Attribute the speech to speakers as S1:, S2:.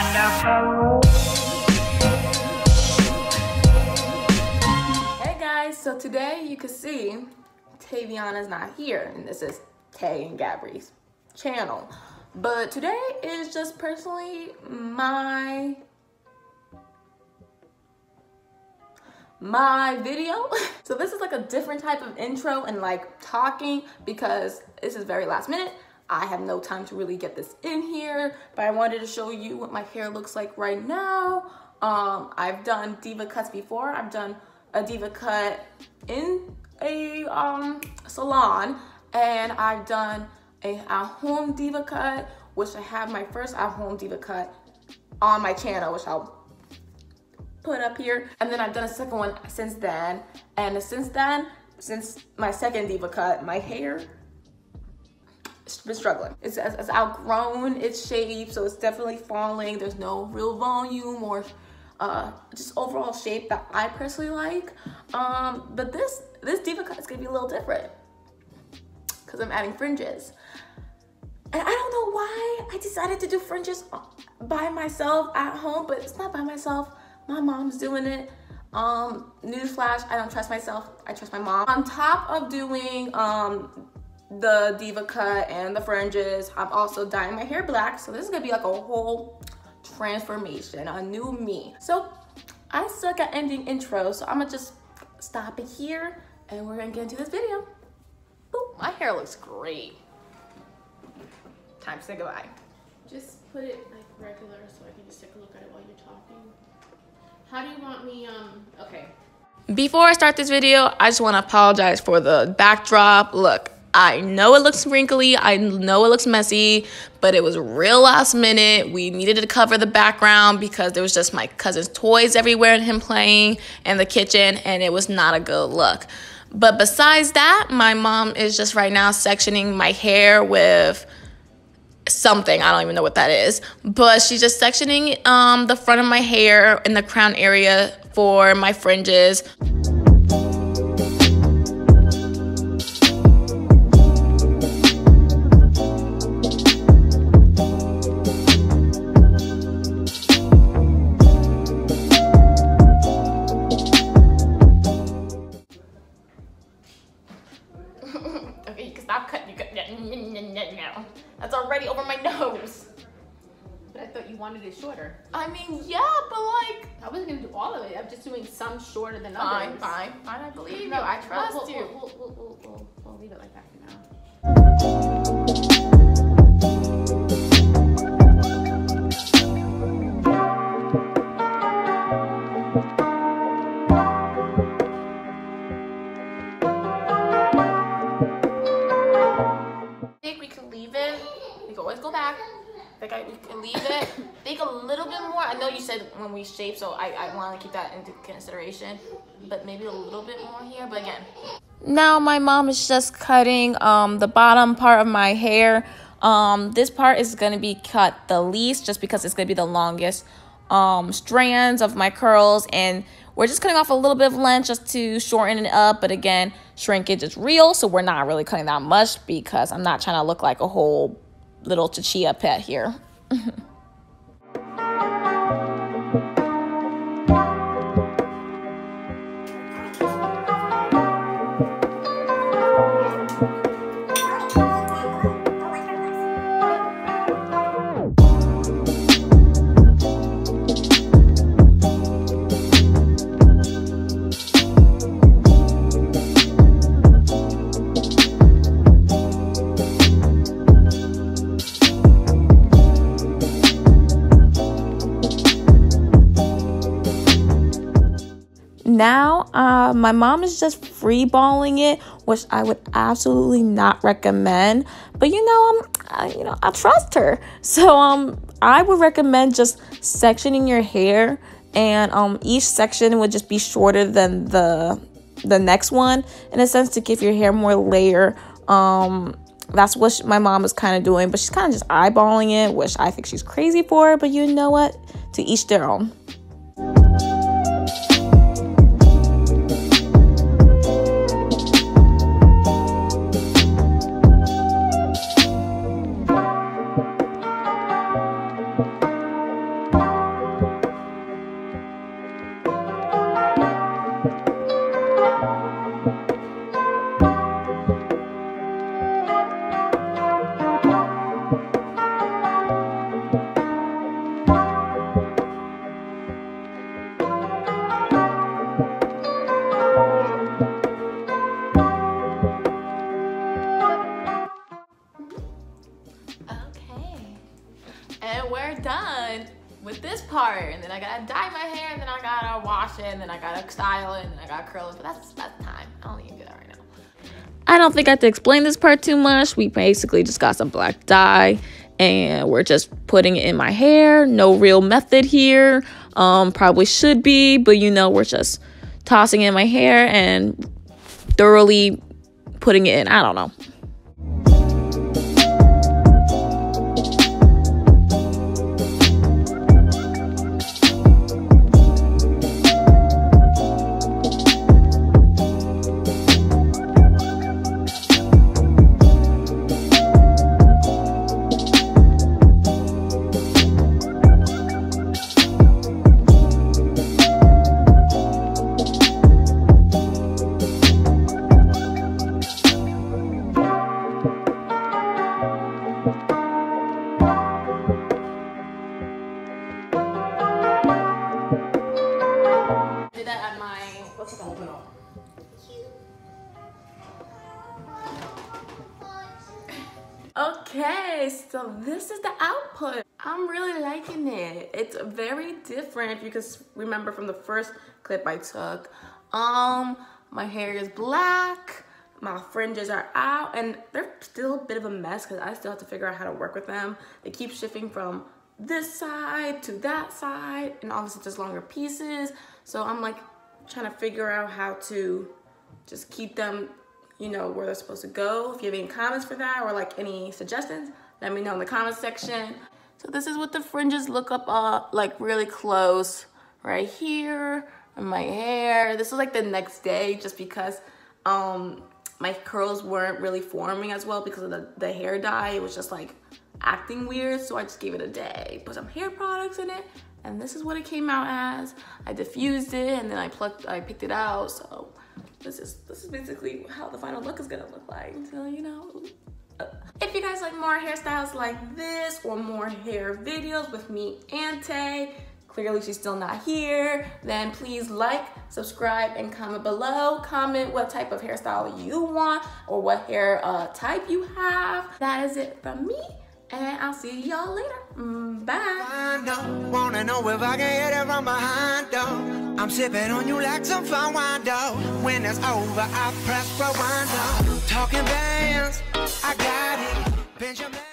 S1: wonderful.
S2: Hey guys, so today you can see Taviana's not here, and this is Tae and Gabri's channel. But today is just personally my my video. so this is like a different type of intro and like talking because this is very last minute. I have no time to really get this in here, but I wanted to show you what my hair looks like right now. Um, I've done deva cuts before. I've done a deva cut in a um, salon and I've done a at-home deva cut, which I have my first at-home deva cut on my channel, which I'll put up here. And then I've done a second one since then. And since then, since my second deva cut, my hair been struggling. It's, it's outgrown its shape, so it's definitely falling. There's no real volume or uh, just overall shape that I personally like. Um, but this, this deva cut is gonna be a little different because I'm adding fringes. And I don't know why I decided to do fringes by myself at home, but it's not by myself. My mom's doing it. Um, newsflash, I don't trust myself. I trust my mom. On top of doing um, the deva cut and the fringes. I'm also dyeing my hair black. So this is gonna be like a whole transformation, a new me. So I suck at ending intros, so I'm gonna just stop it here and we're gonna get into this video. Boop, my hair looks great. Time to say goodbye.
S3: Just put it like regular so I can just take a look at it while you're talking. How do you want me, um, okay.
S2: Before I start this video, I just wanna apologize for the backdrop. Look, I know it looks wrinkly, I know it looks messy, but it was real last minute. We needed to cover the background because there was just my cousin's toys everywhere and him playing in the kitchen, and it was not a good look. But besides that, my mom is just right now sectioning my hair with something. I don't even know what that is. But she's just sectioning um, the front of my hair in the crown area for my fringes.
S3: Some shorter than
S2: fine,
S3: others.
S2: Fine, fine, fine. I believe no, you. I trust
S3: we'll,
S2: you.
S3: We'll, we'll, we'll, we'll, leave it like that for now. I
S2: think we can leave it. We can always go back. Like I, we can leave it. A little bit more. I know you said when we shape, so I, I want to keep that into consideration. But maybe a little bit more here. But again. Now my mom is just cutting um, the bottom part of my hair. Um, this part is going to be cut the least just because it's going to be the longest um, strands of my curls. And we're just cutting off a little bit of length just to shorten it up. But again, shrinkage is real. So we're not really cutting that much because I'm not trying to look like a whole little Chichia pet here. now uh, my mom is just free balling it which i would absolutely not recommend. But you know um, I, you know i trust her. So um i would recommend just sectioning your hair and um each section would just be shorter than the the next one in a sense to give your hair more layer. Um that's what she, my mom is kind of doing but she's kind of just eyeballing it which i think she's crazy for but you know what? To each their own with this part, and then I gotta dye my hair, and then I gotta wash it, and then I gotta style it, and then I gotta curl it. But that's that's time. I don't even do that right now. I don't think I have to explain this part too much. We basically just got some black dye and we're just putting it in my hair. No real method here. Um, probably should be, but you know, we're just tossing in my hair and thoroughly putting it in. I don't know. Okay, so this is the output. I'm really liking it. It's very different. if You can remember from the first clip I took. Um, my hair is black, my fringes are out, and they're still a bit of a mess because I still have to figure out how to work with them. They keep shifting from this side to that side, and obviously just longer pieces. So I'm like trying to figure out how to just keep them you know, where they're supposed to go. If you have any comments for that or like any suggestions, let me know in the comments section. So this is what the fringes look up uh, like really close right here in my hair. This was like the next day just because um, my curls weren't really forming as well because of the, the hair dye. It was just like acting weird. So I just gave it a day, put some hair products in it. And this is what it came out as. I diffused it and then I plucked, I picked it out. So this is this is basically how the final look is gonna look like. So you know. Uh, if you guys like more hairstyles like this or more hair videos with me and Tae, clearly she's still not here, then please like, subscribe, and comment below. Comment what type of hairstyle you want or what hair uh, type you have. That is it from me, and I'll see y'all later. Bye. I'm sipping on you like some fine wine, though. When it's over, I press rewind, though. Talking bands, I got it. Benjamin.